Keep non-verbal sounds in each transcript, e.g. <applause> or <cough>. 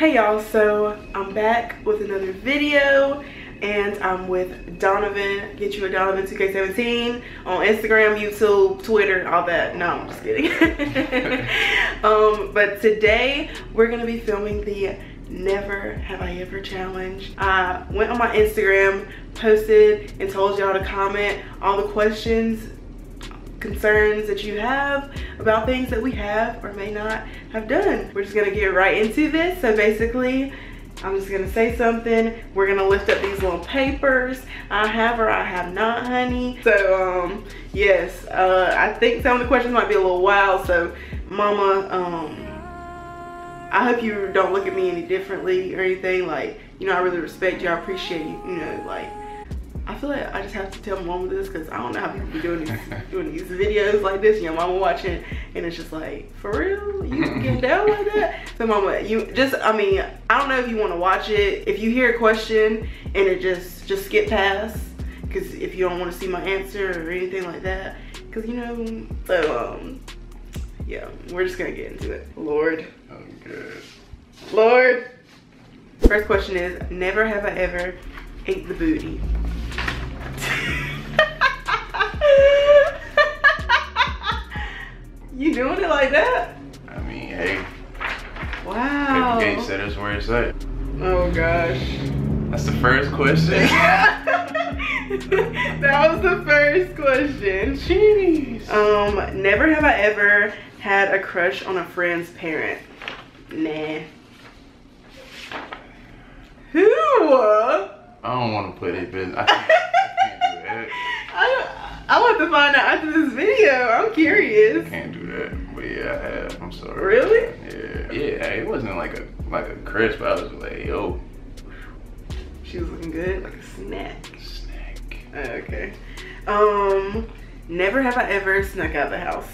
Hey y'all, so I'm back with another video and I'm with Donovan, get you a Donovan 2K17 on Instagram, YouTube, Twitter, all that. No, I'm just kidding. <laughs> um, but today we're gonna be filming the Never Have I Ever challenge. I went on my Instagram, posted and told y'all to comment all the questions concerns that you have about things that we have or may not have done. We're just gonna get right into this. So basically, I'm just gonna say something. We're gonna lift up these little papers. I have or I have not, honey. So um, yes, uh, I think some of the questions might be a little wild. So mama, um, I hope you don't look at me any differently or anything. Like, you know, I really respect you. I appreciate you, you know, like I feel like I just have to tell mama this because I don't know how people be doing these doing these videos like this. Your mama watching and it's just like, for real? You getting <laughs> down like that? So mama, you just I mean, I don't know if you want to watch it. If you hear a question and it just just skip past because if you don't want to see my answer or anything like that, because you know, so um, yeah, we're just gonna get into it. Lord. Oh, good. Lord. First question is, never have I ever ate the booty. You doing it like that? I mean, hey, Wow. if you can't say that's where it's at. Oh gosh. That's the first question. <laughs> that was the first question. Jeez. Um, never have I ever had a crush on a friend's parent. Nah. Who? I don't want to put it, but I can't, <laughs> I can't do that. I, I want to find out after this video. I'm curious. Yeah, I have. I'm sorry. Really? Yeah. Yeah. It wasn't like a like a crisp. but I was like, yo, She was looking good, like a snack. snack. Okay. Um, never have I ever snuck out of the house.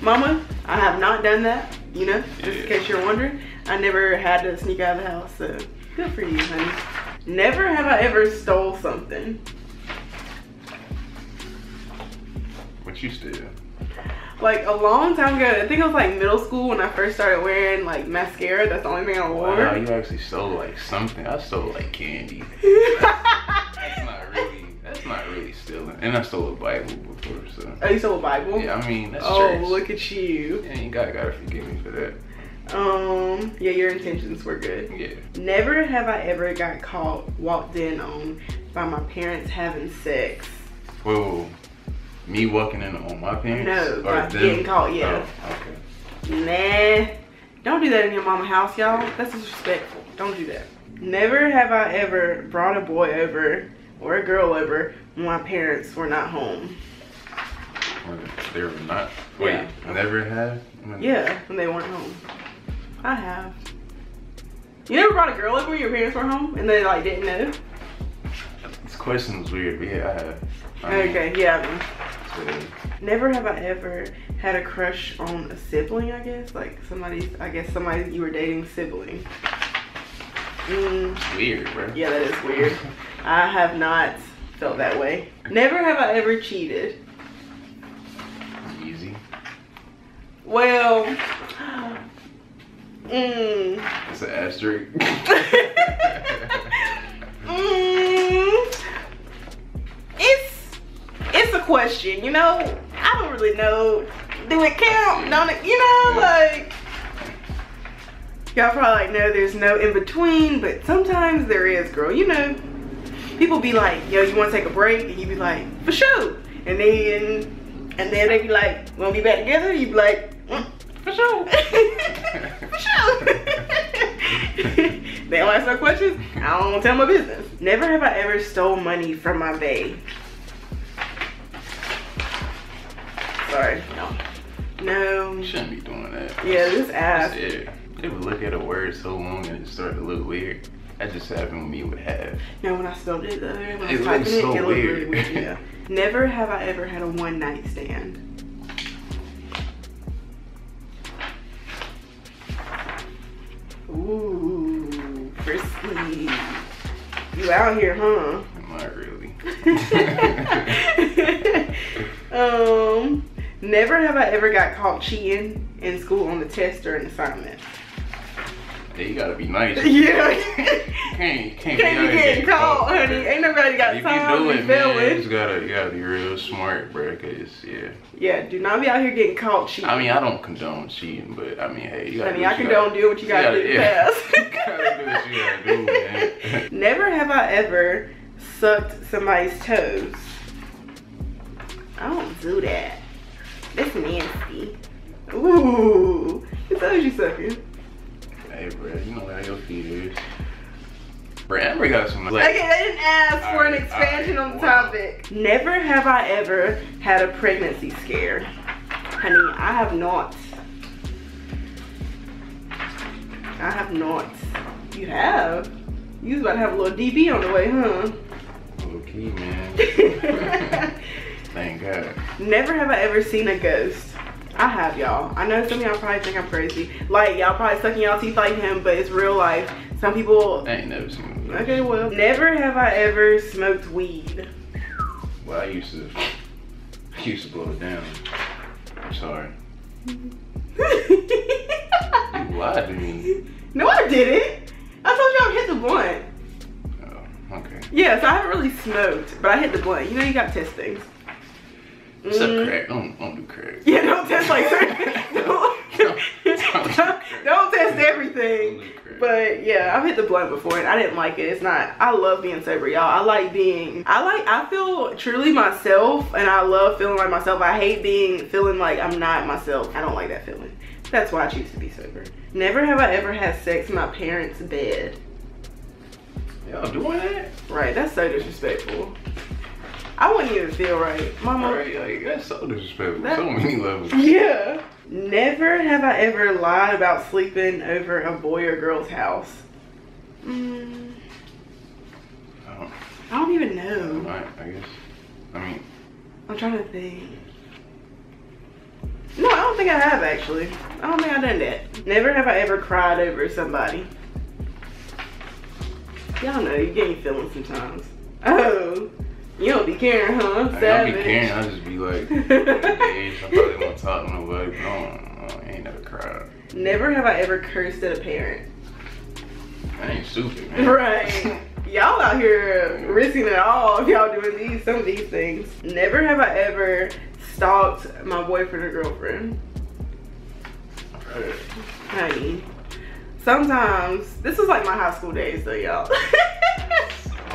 Mama, I have not done that, you know, just in case you're wondering. I never had to sneak out of the house, so good for you, honey. Never have I ever stole something. What you still? Like a long time ago, I think it was like middle school when I first started wearing like mascara. That's the only thing I wore. Wow, you actually stole like something. I stole like candy. <laughs> That's not really. That's not really stealing. And I stole a Bible before, so. oh, you stole a Bible? Yeah, I mean that's Oh, church. look at you. Yeah, you gotta gotta forgive me for that. Um, yeah, your intentions were good. Yeah. Never have I ever got caught walked in on by my parents having sex. Whoa. Me walking in on my parents? No, like getting caught, yeah. Oh, okay. Nah. Don't do that in your mama house, y'all. That's disrespectful. Don't do that. Never have I ever brought a boy over or a girl over when my parents were not home. Or They were not. Wait, Yeah. never have? When- Yeah, when they weren't home. I have. You never brought a girl over when your parents were home and they like didn't know? This question was weird, but yeah, I have. I mean, Okay, yeah. Never have I ever had a crush on a sibling, I guess. Like somebody, I guess somebody you were dating sibling. Mm, weird, bro. yeah, that is weird. <laughs> I have not felt that way. Never have I ever cheated. Easy. Well, <gasps> mm, It's an asterisk. <laughs> question, you know. I don't really know. Do it count? Don't it? You know, like y'all probably like know there's no in between, but sometimes there is, girl. You know, people be like, "Yo, you want to take a break?" And you be like, "For sure." And then and then they be like, "Wanna be back together?" You be like, mm, "For sure." <laughs> For sure. <laughs> they don't ask no questions. I don't tell my business. Never have I ever stole money from my bae. Sorry, no. No. You shouldn't be doing that. Yeah, this ass. it. Ever look at a word so long and it start to look weird? That just happened with me with have. No, when I spelled it the other day, when I was typing it, so it looked really weird. weird. Yeah. <laughs> Never have I ever had a one night stand. Ooh, frisky. You out here, huh? Not really. <laughs> never have I ever got caught cheating in school on a test or an assignment. Yeah, you gotta be nice. <laughs> Yeah. You can't, you can't, Can't be, getting caught, honey. Ain't nobody got If time do to it, be man, you just gotta, you gotta be real smart, bro. Cause yeah, Yeah, do not be out here getting caught cheating. I mean, I don't condone cheating, but I mean, hey, you gotta. Honey, I condone gotta- doing what you gotta do yeah. <laughs> you gotta do what you gotta do, man. <laughs> Never have I ever sucked somebody's toes. I don't do that. That's nasty. Ooh. Who toes you sucking? hey, bro, you know how your feet is. Bro, Amber got some. Like, Okay, I didn't ask for an expansion alright, on the wow. topic. Never have I ever had a pregnancy scare. Honey, I have not. I have not. You have? You was about to have a little DB on the way, huh? Low key, man. <laughs> Thank God. Never have I ever seen a ghost. I have y'all. I know some of y'all probably think I'm crazy. Like y'all probably sucking y'all teeth like him, but it's real life. Some people. I ain't never seen it. Okay, well, never have I ever smoked weed. Well, I used to. I used to blow it down. I'm sorry. <laughs> You lied to me. no, I didn't. I told you I hit the blunt. Oh, okay. Yeah, so I haven't really smoked, but I hit the blunt. You know, you got to test things. Except Mm. crack. Don't don't do crack. Yeah, don't test like don't, Don't- <laughs> don't, don't test everything. Don't do crack. But yeah, I've hit the blunt before and I didn't like it. It's not. I love being sober, y'all. I like being. I like. I feel truly myself, and I love feeling like myself. I hate being feeling like I'm not myself. I don't like that feeling. That's why I choose to be sober. Never have I ever had sex in my parents' bed. Y'all doing that? Right? That's so disrespectful. I wouldn't even feel right, Mama. Alright, like that's so disrespectful. That- so many levels. Yeah. Never have I ever lied about sleeping over a boy or girl's house. Mm, I don't, I don't even know. I, I guess. I mean, I'm trying to think. No, I don't think I have actually. I don't think I've done that. Never have I ever cried over somebody. Y'all know you get me feelings sometimes. Oh, you don't be caring, huh? I don't be Savage. caring. I just be like, engaged. I probably <laughs> won't talk to nobody. But I, don't, I ain't never cried. Never have I ever cursed at a parent. I ain't stupid, man. Right. Y'all out here risking it all if y'all doing these some of these things. Never have I ever stalked my boyfriend or girlfriend. Honey. Sometimes this was like my high school days though, y'all. <laughs>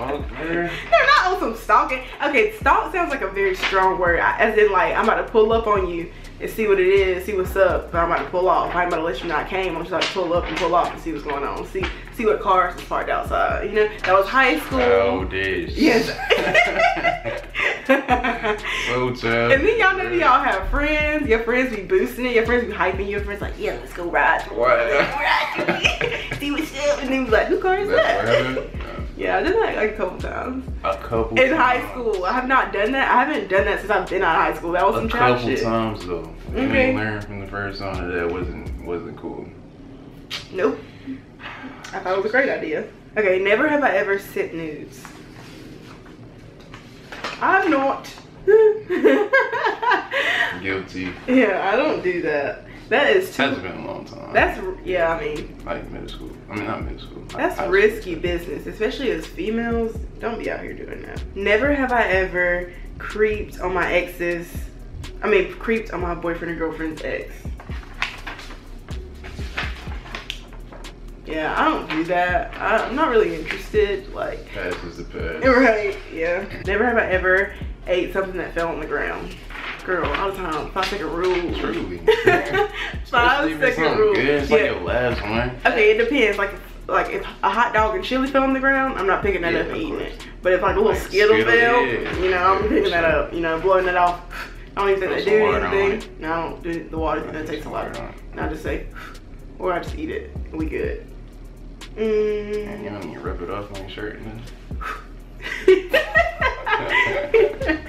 They're not on some stalking. Okay, stalk sounds like a very strong word. I- As in, like, I'm about to pull up on you and see what it is, see what's up. But I'm about to pull off. I'm about to let you know I came. I'm just about to pull up and pull off and see what's going on. See, see what cars is parked outside. You know, that was high school. Oh, this. Yes. <laughs> <laughs> So tough. and then y'all know y'all have friends. Your friends be boosting it. Your friends be hyping you. Your friends like, yeah, let's go ride. What? <laughs> Ride. see what's up. And then be like, who car is That's that? Yeah, I did that like a couple times. A couple In high school. I have not done that. I haven't done that since I've been out of high school. That was A some child couple shit. times though. Okay. you learn from the first time that that wasn't wasn't cool. Nope. I thought it was a great idea. Okay, never have I ever sent nudes. I've not. <laughs> Guilty. yeah, I don't do that. That is too. That's been a long time. That's yeah. I mean, like middle school. I mean not middle school. that's high school. risky business, especially as females. Don't be out here doing that. Never have I ever creeped on my ex's. I mean, creeped on my boyfriend or girlfriend's ex. Yeah, I don't do that. I, I'm not really interested. Like, Pass is the pass. right? Yeah. Never have I ever ate something that fell on the ground. Girl, all the time. Five second rule. Truly. Five <laughs> Especially if it's second something rule. good. It's like Yeah. your last one. Okay, it depends. Like, like if a hot dog and chili fell on the ground, I'm not picking that Yeah, up and eating course. it. But if like a little Like Skittle Skittle, fell, yeah. you know, I'm Yeah, picking that up. You know, blowing it off. I don't even think Throw they do anything. No, I don't do the water. That takes a lot. Water on. And I just say, or I just eat it. We good. And Mm. you don't even rip it off on your shirt. <laughs> <laughs> And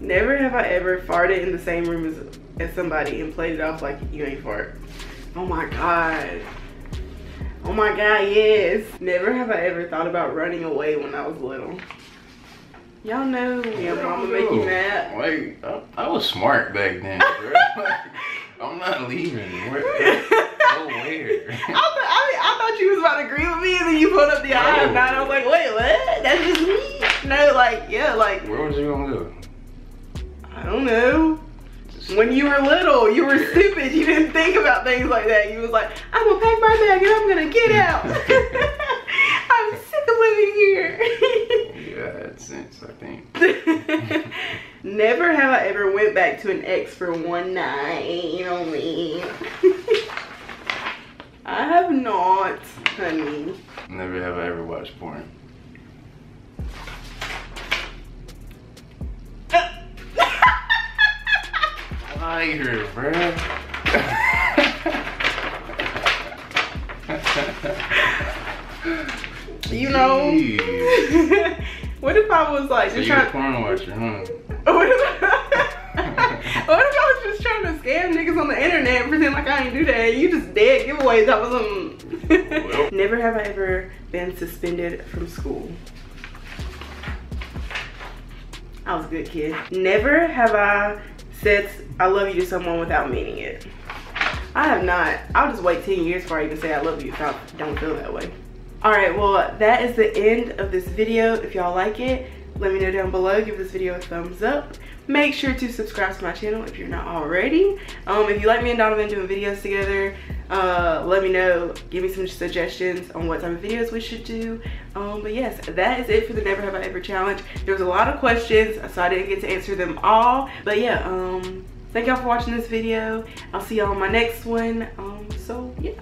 <laughs> Never have I ever farted in the same room as, as somebody and played it off like you ain't fart. Oh my god. Oh my god, yes. Never have I ever thought about running away when I was little. Y'all know your mama make you mad. Wait, I, I was smart back then, bro. <laughs> <laughs> I'm not leaving. Where, go where? I, th- I, I thought you was about to agree with me, and then you pulled up the I have not. I was like, wait, what? That's just me. No, like, yeah, like. Where was you gonna go? I don't know. When you were little, you were stupid. You didn't think about things like that. You was like, I'm gonna pack my bag and I'm gonna get out. <laughs> I'm sick of living here. yeah, that's sense, I think. <laughs> Never have I ever went back to an ex for one night You know only. <laughs> I have not, honey. Never have I ever watched porn. Bruh. <laughs> you know. <laughs> what if I was like so just you're trying porn watcher, huh? <laughs> what if, what if I was just trying to scam niggas on the internet and pretend like I ain't do that? You just dead giveaways. That was some. Well. Never have I ever been suspended from school. I was a good kid. Never have I said I love you to someone without meaning it. I have not. I'll just wait 10 years before I even say I love you if I don't feel that way. All right, well, that is the end of this video. If y'all like it, let me know down below. Give this video a thumbs up. Make sure to subscribe to my channel if you're not already. Um, if you like me and Donovan doing videos together, uh, let me know. Give me some suggestions on what type of videos we should do. Um, but yes, that is it for the Never Have I Ever challenge. There was a lot of questions, so I didn't get to answer them all. But yeah, um, thank y'all for watching this video. I'll see y'all on my next one. Um, so yeah.